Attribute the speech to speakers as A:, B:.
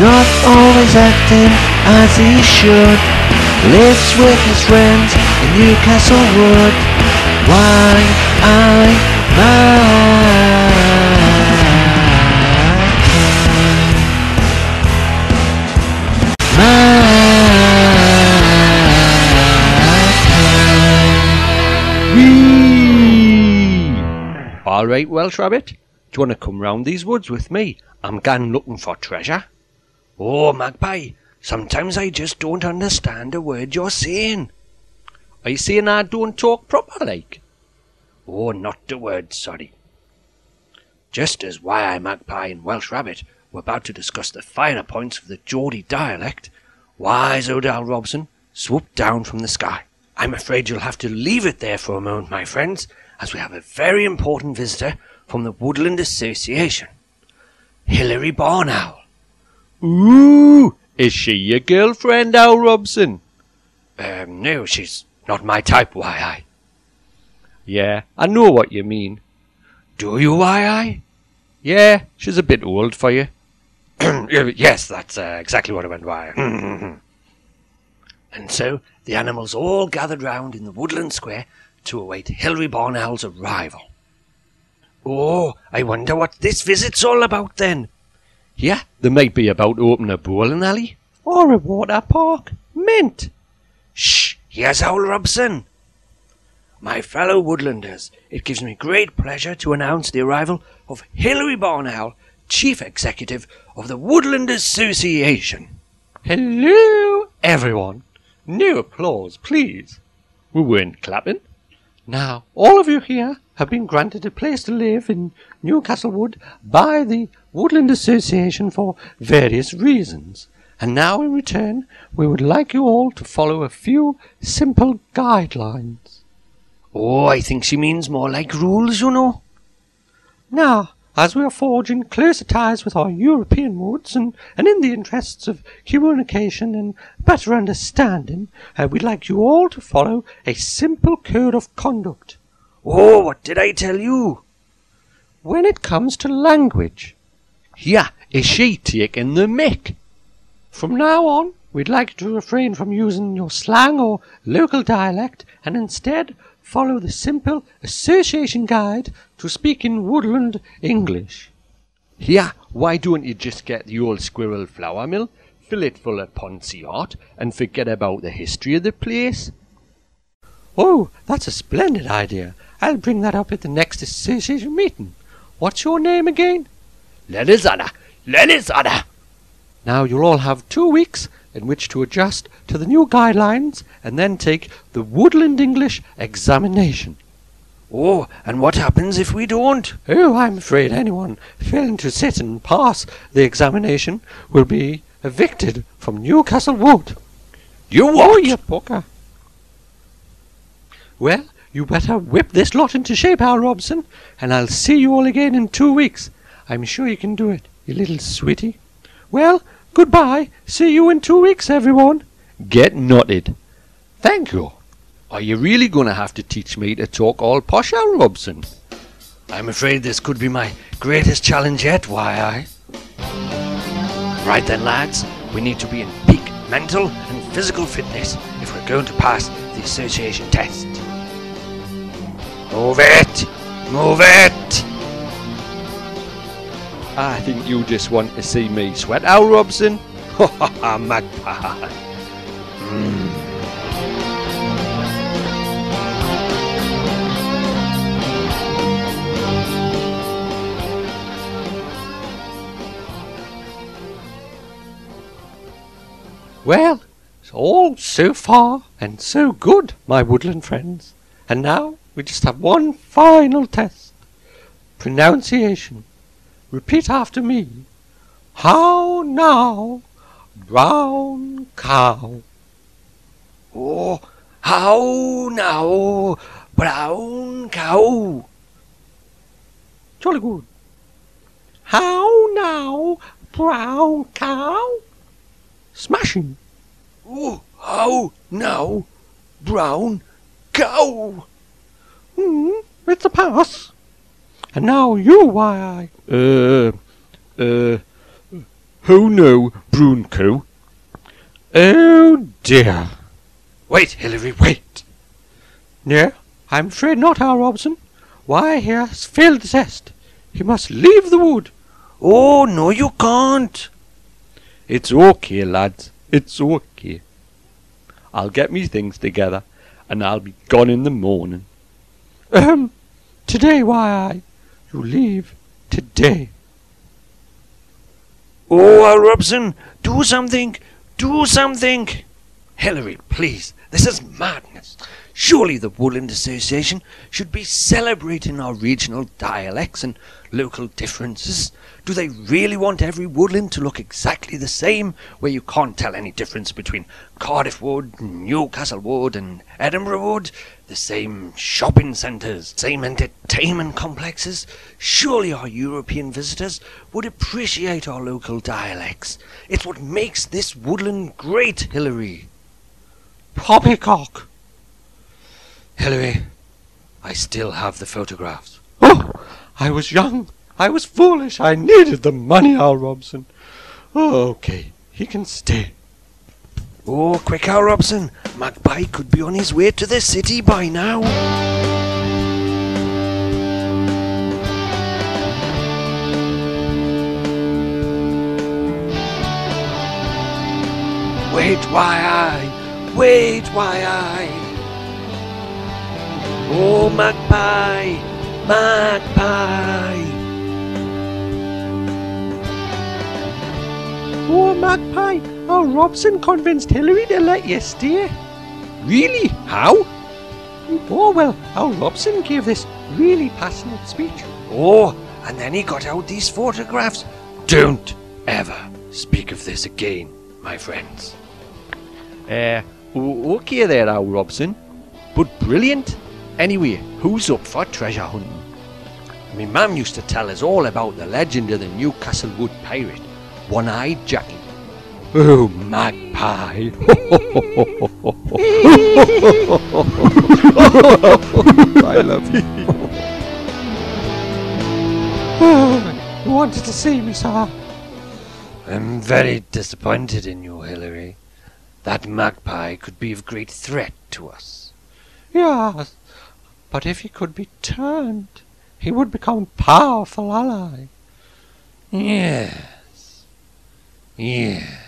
A: not always acting as he should. Lives with his friends in Newcastle Wood. Why I
B: All right, Welsh Rabbit. Do you want to come round these woods with me? I'm gan looking for treasure.
C: Oh, Magpie, sometimes I just don't understand a word you're saying.
B: You saying I don't talk proper like?
C: Oh, not the word, sorry. Just as I Magpie and Welsh Rabbit were about to discuss the finer points of the Geordie dialect, wise Odell Robson swooped down from the sky. I'm afraid you'll have to leave it there for a moment, my friends, as we have a very important visitor from the Woodland Association. Hilary Barnowl.
B: Ooh, is she your girlfriend, Al Robson?
C: Um, no, she's not my type, Whyaye.
B: Yeah, I know what you mean.
C: Do you, Whyaye?
B: Yeah, she's a bit old for you.
C: yes, that's uh, exactly what I meant by. and so the animals all gathered round in the woodland square to await Hilary Barnowl's arrival. Oh, I wonder what this visit's all about then.
B: Yeah, they might be about to open a bowling alley.
A: Or a water park. Mint.
C: Shh, here's Owl Robson. My fellow woodlanders, it gives me great pleasure to announce the arrival of Hilary Barnowl, Chief Executive of the Woodland Association.
B: Hello, everyone. No applause, please. We weren't clapping. Now, all of you here have been granted a place to live in Newcastle Wood by the Woodland Association for various reasons. And now, in return, we would like you all to follow a few simple guidelines.
C: Oh, I think she means more like rules, you know.
A: Now, as we are forging closer ties with our European woods and, and in the interests of communication and better understanding, uh, we'd like you all to follow a simple code of conduct.
C: Oh, what did I tell you?
A: When it comes to language,
B: Yeah, is she taking the mick?
A: from now on, we'd like you to refrain from using your slang or local dialect and instead follow the simple association guide to speak in woodland English.
B: Yeah, why don't you just get the old squirrel flour mill, fill it full of Ponzi art, and forget about the history of the place?
A: Oh, that's a splendid idea. I'll bring that up at the next association meeting. What's your name again?
C: Lenizada! Lenizada!
A: Now you'll all have two weeks in which to adjust to the new guidelines and then take the Woodland English examination.
C: Oh, and what happens if we don't?
A: Oh, I'm afraid anyone failing to sit and pass the examination will be evicted from Newcastle Wood.
C: You
A: Oh,
C: what?
A: you booker. Well, you better whip this lot into shape, Al Robson, and I'll see you all again in two weeks. I'm sure you can do it, you little sweetie. Well, goodbye. See you in two weeks, everyone.
B: Get knotted. Thank you. Are you really going to have to teach me to talk all posh, Al Robson?
C: I'm afraid this could be my greatest challenge yet, Whyaye? Right then, lads, we need to be in peak mental and physical fitness if we're going to pass the association test. Move it! Move it!
B: I think you just want to see me sweat, Al Robson.
C: Ha ha ha, magpie! Hmm.
A: Well, it's all so far and so good, my woodland friends. And now we just have one final test. Pronunciation. Repeat after me. How now, brown cow.
C: Oh, how now, brown cow!
A: Jolly good. How now, brown cow? Smashing.
C: Oh, how now, brown cow!
A: Hmm, it's a pass. And now you, why I.
B: Uh, uh, Oh no, Brunko.
A: Oh dear.
C: Wait, Hilary, wait!
A: No, I'm afraid not, our Robson. Why, he has failed the test. He must leave the wood.
C: Oh, no, you can't!
B: It's okay, lads. It's okay. I'll get me things together, and I'll be gone in the morning.
A: Um, today, why, I. You leave today.
C: Oh, Robson, do something! Do something! Hilary, please, this is madness. Surely the Woodland Association should be celebrating our regional dialects and local differences. Do they really want every woodland to look exactly the same, where you can't tell any difference between Cardiff Wood, Newcastle Wood, and Edinburgh Wood? The same shopping centres, same entertainment complexes? Surely our European visitors would appreciate our local dialects. It's what makes this woodland great, Hilary.
A: Poppycock.
C: Hilary, I still have the photographs.
A: Oh, I was young. I was foolish. I needed the money, Al Robson. Oh, okay, he can stay.
C: Oh, quick, Al Robson! Magpie could be on his way to the city by now. Wait, Whyaye? Wait, Whyaye? Oh, Magpie! Magpie!
A: Oh, Magpie, Al Robson convinced Hilary to let you stay.
B: Really? How?
A: Oh, well, Al Robson gave this really passionate speech.
C: Oh, and then he got out these photographs. Don't ever speak of this again, my friends.
B: Uh, o- okay there, Al Robson. But brilliant. Anyway, who's up for treasure hunting?
C: My mum used to tell us all about the legend of the Newcastle Wood pirate, One Eyed Jackie.
B: Oh, magpie. I love you.
A: you wanted to see me, sir.
C: I'm very disappointed in you, Hilary. That magpie could be of great threat to us.
A: Yes, but if he could be turned, he would become a powerful ally.
C: Yes. Yes.